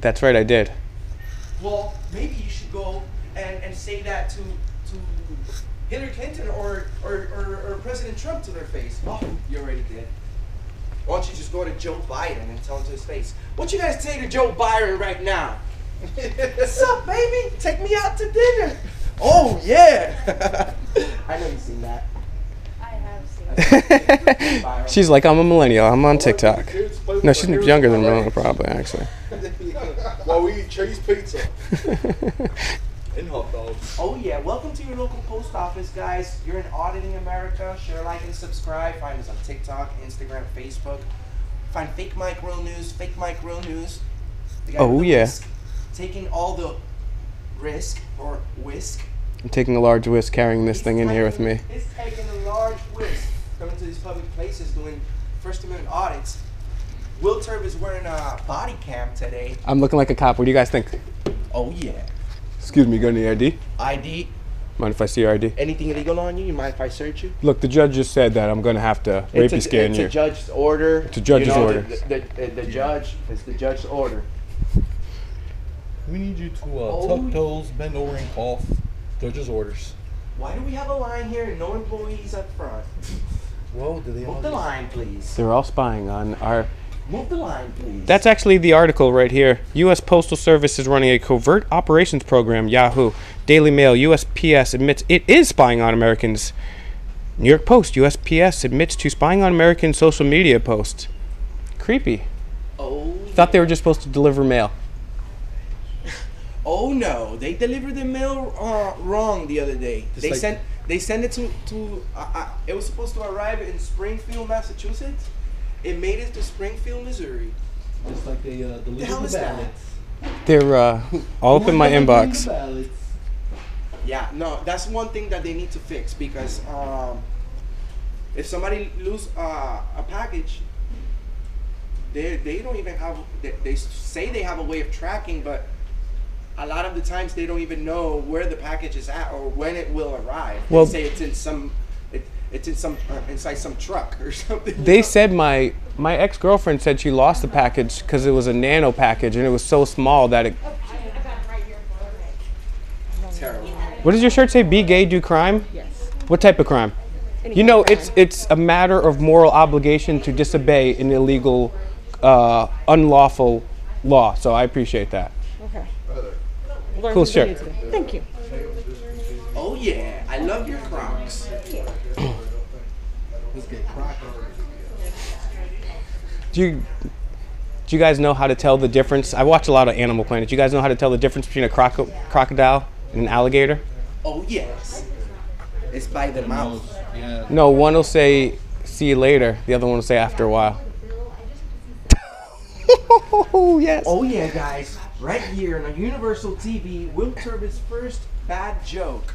That's right, I did. Well, maybe you should go and, and say that to to Hillary Clinton or, or, or, or President Trump to their face. Oh, you already did. Why don't you just go to Joe Biden and tell him to his face? What you guys say to Joe Biden right now? What's up, baby? Take me out to dinner. Oh yeah. I know you've seen that. I have seen. She's like, I'm a millennial. I'm on TikTok. No, she's younger than millennial, probably, actually. While we eat cheese pizza and hot dogs. Oh yeah, welcome to your local post office, guys. You're in Auditing America. Share, like, and subscribe. Find us on TikTok, Instagram, Facebook. Find Fake Mic Real News, Fake Mic Real News. The guy Oh, the yeah. whisk, taking all the risk or whisk. I'm taking a large whisk, carrying this thing in here with me. He's taking a large whisk, coming to these public places, doing First Amendment audits. Will Turb is wearing a body cam today. I'm looking like a cop. What do you guys think? Oh yeah. Excuse me, got any ID? ID. Mind if I see your ID? Anything illegal on you? You mind if I search you? Look, the judge just said that I'm gonna have to rape it's you a, scan it's a judge's order. It's a judge's you know, order. The, the, the, the judge, it's the judge's order. We need you to uh, Oh. tuck toes, bend over, and cough. Judge's orders. Why do we have a line here and no employees up front? Well, do they all Move the just- line, please. They're all spying on our. Move the line, please. That's actually the article right here. U.S. Postal Service is running a covert operations program. Yahoo, Daily Mail, USPS admits it is spying on Americans. New York Post, USPS admits to spying on American social media posts. Creepy. oh. Thought they were just supposed to deliver mail. Oh no, they delivered the mail uh, wrong the other day. they like- sent they sent it to to uh, uh, it was supposed to arrive in Springfield, Massachusetts. It made it to Springfield, Missouri. Just like they uh, deliver hell the, is that? ballots. They're uh, all up in my inbox. Yeah, no, that's one thing that they need to fix because um, if somebody lose uh, a package, they they don't even have they, they say they have a way of tracking, but a lot of the times they don't even know where the package is at or when it will arrive. Well- they say it's in some it, it's in some uh, inside some truck or something. They know? said my my ex girlfriend said she lost the package because it was a nano package and it was so small that it. terrible. What does your shirt say? Be gay, do crime. Yes. What type of crime? You know, it's it's a matter of moral obligation to disobey an illegal, uh, unlawful law. So I appreciate that. Okay. Learned Cool shirt. Thank you. Oh yeah, I love your Do you do you guys know how to tell the difference? I watch a lot of Animal Planet. Do you guys know how to tell the difference between a croco- crocodile and an alligator? Oh yes, it's by the mouth. Yeah. No, one will say "see you later," the other one will say "after a while." oh yes. Oh yeah, guys! Right here on Universol TV, Will Turbitt's first bad joke.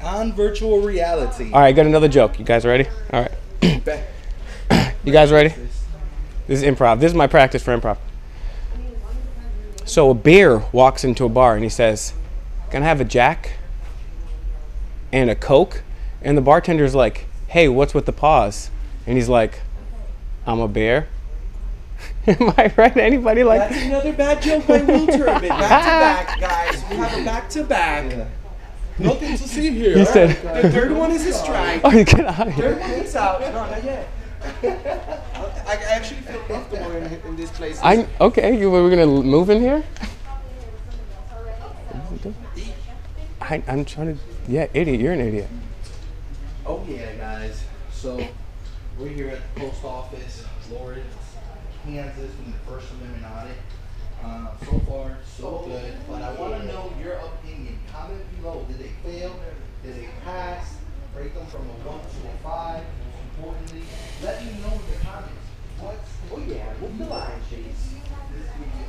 On virtual reality. All right, got another joke. You guys ready? All right. You guys ready? This is improv. This is my practice for improv. So a bear walks into a bar and he says, "Can I have a Jack and a Coke?" And the bartender's like, "Hey, what's with the pause?" And he's like, "I'm a bear." Am I right? Anybody like? That's another bad joke by Will Turbitt. Back to back, guys. We have a back to back. Nothing to see here. He said, The third one is a strike. "Oh, you get out of Third here." one is out. No, not yet. I I actually feel comfortable in, in this place. I okay. You were gonna move in here? I, I'm trying to. Yeah, idiot. You're an idiot. Oh yeah, guys. So we're here at the post office, Lawrence, Kansas, in the First Amendment audit. Uh, so far, so good. But I want to know your opinion. Comment below. Did they fail? Did they pass? Rate them from a one to a five. Importantly, let me know in the comments. What's Oh yeah, move the line, please. this video?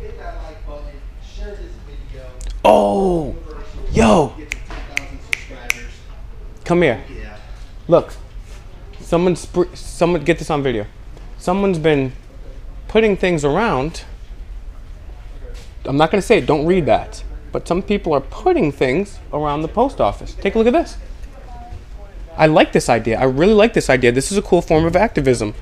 Hit that like button. Share this video. Oh, yo, Get to 10,000 subscribers. come here. Yeah. Look, someone, someone, get this on video. Someone's been putting things around. I'm not gonna say it. Don't read that. But some people are putting things around the post office. Take a look at this. I like this idea. I really like this idea. This is a cool form of activism.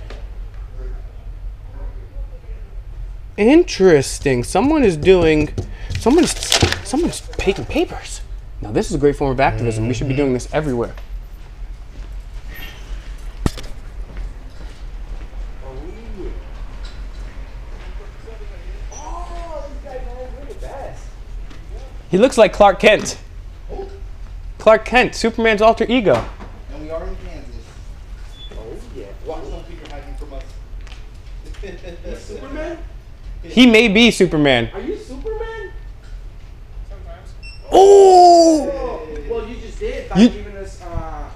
Interesting. Someone is doing. Someone's someone's taking papers. Now this is a great form of activism. We should be doing this everywhere. He looks like Clark Kent. Clark Kent, Superman's alter ego. And we are in Kansas. Oh yeah. Watch some people hiding from us. Superman? He may be Superman. Are you Superman? Oh! Oh, well, you just did by You- giving us uh,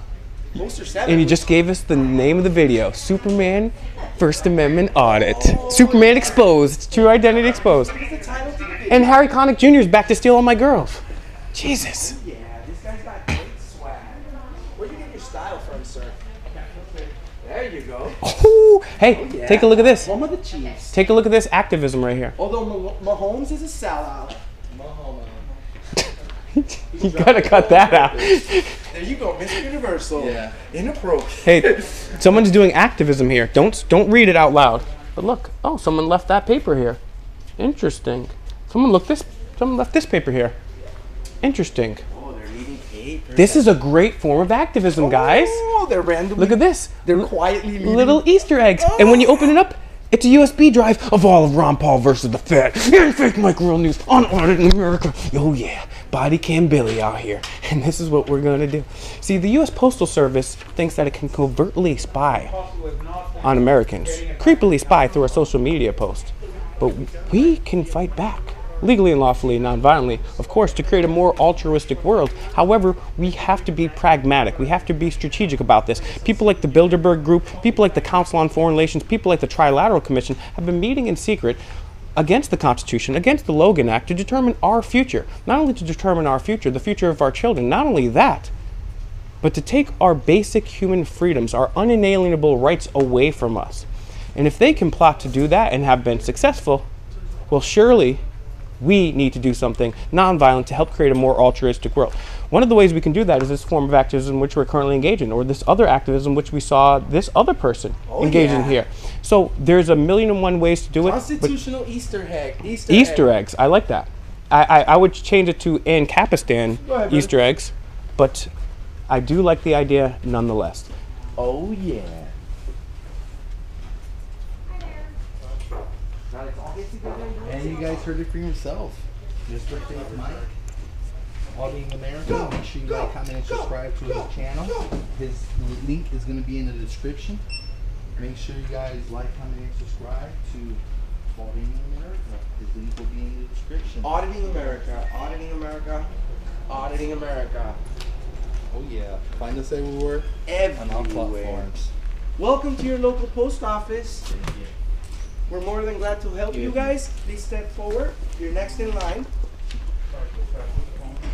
poster seven. And he just gave us the name of the video Superman First Amendment Audit. Superman Exposed. True Identity Exposed. What's the title to the video? And Harry Connick Jr. is back to steal all my girls. Jesus. Yeah, this guy's got great swag. Where'd you get your style from, sir? There you go. Oh, hey, oh, yeah. take a look at this. Home of the Chiefs. Take a look at this activism right here. Although Mah- Mahomes is a sellout. Mahomes. you gotta cut that out. There you go, Mr. Universol. Yeah. Inappropriate. Hey, someone's doing activism here. Don't don't read it out loud. But look, oh, someone left that paper here. Interesting. Someone look this. Someone left this paper here. Interesting. Oh, they're leaving paper. This is a great form of activism, oh, guys. Oh, they're randomly. Look at this. They're quietly leaving. little Easter eggs. oh. And when you open it up, it's a USB drive of all of Ron Paul versus the Fed and fake Mic Real News on Auditing America. Oh yeah, body cam Billy out here, and this is what we're gonna do. See, the U.S. Postal Service thinks that it can covertly spy on Americans, creepily spy through a social media post, but we can fight back. Legally and lawfully, non-violently, of course, to create a more altruistic world. However, we have to be pragmatic. We have to be strategic about this. People like the Bilderberg Group, people like the Council on Foreign Relations, people like the Trilateral Commission have been meeting in secret against the Constitution, against the Logan Act, to determine our future. Not only to determine our future, the future of our children. Not only that, but to take our basic human freedoms, our unalienable rights away from us. And if they can plot to do that and have been successful, well, surely we need to do something nonviolent to help create a more altruistic world. One of the ways we can do that is this form of activism which we're currently engaged in, or this other activism which we saw this other person oh, engage in here. So there's a million and one ways to do it. but Constitutional Easter egg. Easter, Easter egg. eggs, I like that. I, I, I would change it to in Capistan ahead. Easter eggs, but I do like the idea nonetheless. Oh yeah. Now let's all get together and you guys heard it for yourself. Mr. Faith Mike. Auditing America. Make sure you like, comment, and subscribe to his channel. His link is going to be in the description. Make sure you guys like, comment, and subscribe to Auditing America. His link will be in the description. Auditing America, auditing America, auditing America. Oh yeah. Find us everywhere on all Everywhere. platforms. Welcome to your local post office. We're more than glad to help you guys. Please step forward. You're next in line.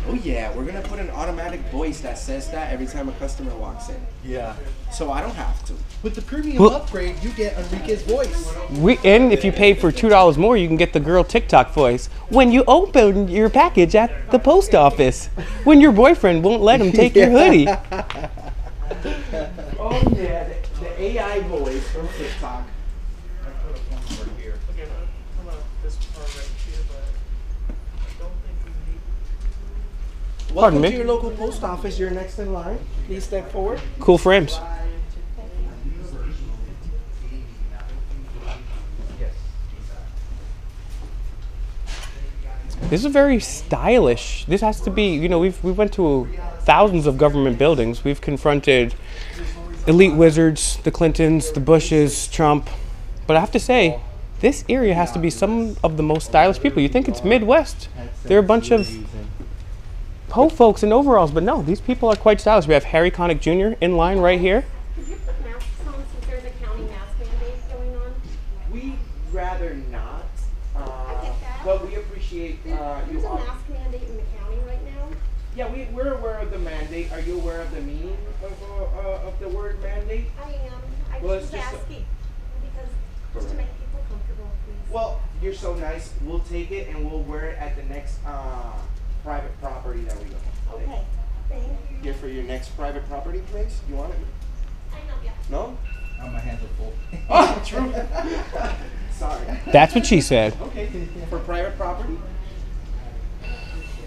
Oh yeah, we're gonna put an automatic voice that says that every time a customer walks in, Yeah. so I don't have to. With the premium Well- upgrade, you get Enrique's voice. We, and if you pay for two dollars more, you can get the girl TikTok voice when you open your package at the post office. When your boyfriend won't let him take your hoodie. Oh yeah, the, the AI voice from TikTok. Okay, but I'm gonna this part right here, but I don't think we Welcome me? to your local post office. You're next in line. Please step forward. Cool frames. This is very stylish. This has to be, you know, we've we went to thousands of government buildings. We've confronted elite wizards, the Clintons, the Bushes, Trump. But I have to say, this area has to be some of the most stylish people. You think it's Midwest. They're a bunch of po folks in overalls, but no, these people are quite stylish. We have Harry Connick Jr. in line right here. Could you put masks on since there's a county mask mandate going on? We'd rather not, uh, get that. but we appreciate uh, you. There's a op- mask mandate in the county right now. Yeah, we, we're aware of the mandate. Are you aware of the meaning of, uh, uh, of the word mandate? I am, I Well, was it's just just asking, because, just to make people comfortable, please. Well, you're so nice. We'll take it and we'll wear it at the next uh, private property that we go. Okay, thank you. Here for your next private property place? You want it? I know, yeah. No? Oh, my hands are full. Oh, true. Sorry. That's what she said. Okay, for private property.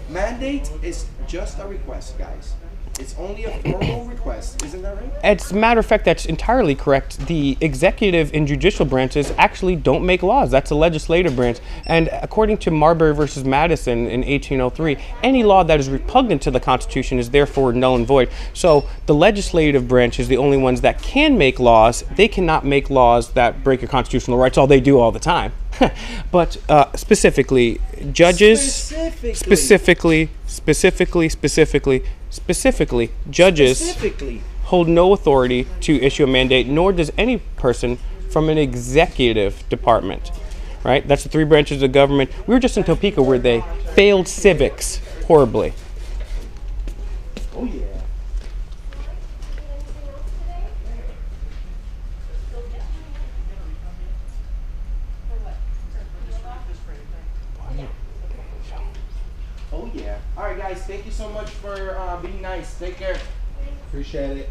Mandate is just a request, guys. It's only a formal request, isn't that right? As a matter of fact, that's entirely correct. The executive and judicial branches actually don't make laws. That's the legislative branch. And according to Marbury versus Madison in 1803, any law that is repugnant to the Constitution is therefore null and void. So the legislative branch is the only ones that can make laws. They cannot make laws that break your constitutional rights. All they do all the time. but uh, specifically, judges Specifically. specifically, specifically, specifically, specifically, judges Specifically. hold no authority to issue a mandate, nor does any person from an executive department. Right? That's the three branches of government. We were just in Topeka where they failed civics horribly. Oh yeah. Oh yeah. All right, guys. Thank you so much for uh, being nice. Take care. Appreciate it.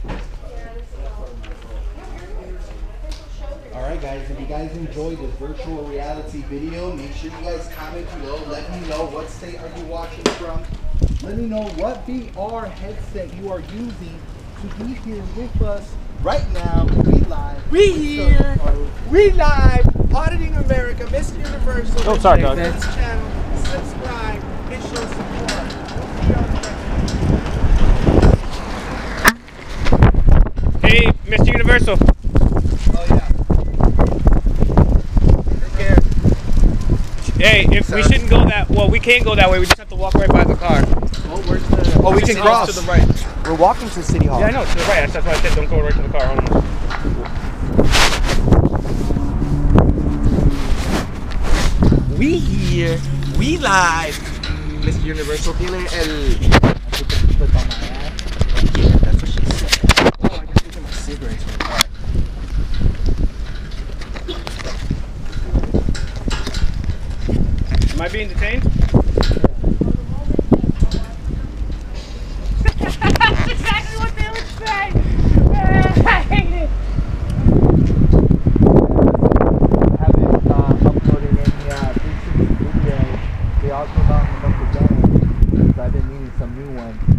All right, guys. If you guys enjoyed this virtual reality video, make sure you guys comment below. Let me know what state are you watching from. Let me know what VR headset you are using to be here with us right now. We live. We here. We live. Auditing America, Miss Universol. Oh, sorry, Check Doug. This channel. Subscribe and show support. We'll see you on the next Hey, Mr. Universol. Oh yeah. Take care. Hey, if we shouldn't go that well, we can't go that way. We just have to walk right by the car. Oh, where's the? Oh, we can cross. To the right. We're walking to City Hall. Yeah, I know. To the right. That's, that's why I said don't go right to the car. Hold on. We here. We live. Mr. Universol tiene el. Yeah, that's what she said. Oh, I gotta get my cigarettes. real quick. Am I being detained? That's uh, uh, 360 videos. They all came out in the of January, so.